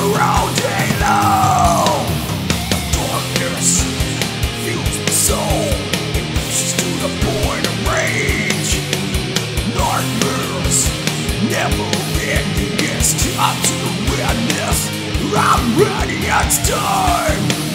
surrounding now Darkness soul. It to the point of rage. Nightmares never to I'm ready, it's time.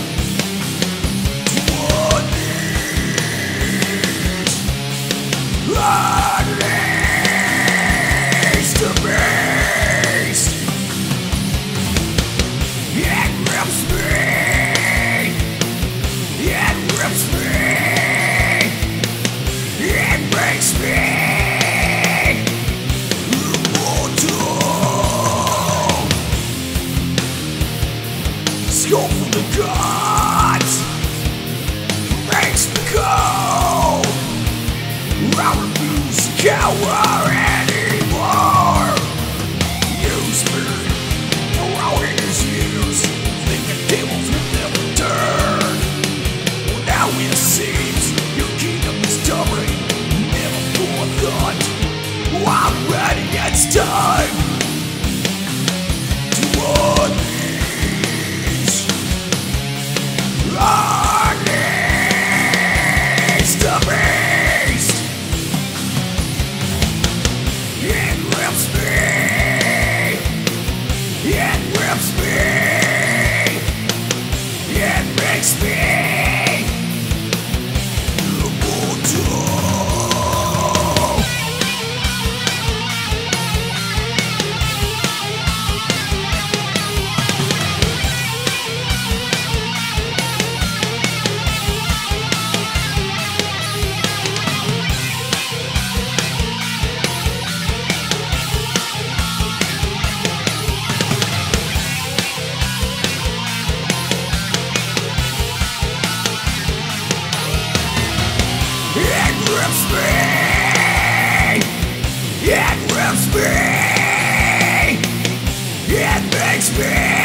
rips me It rips me It makes me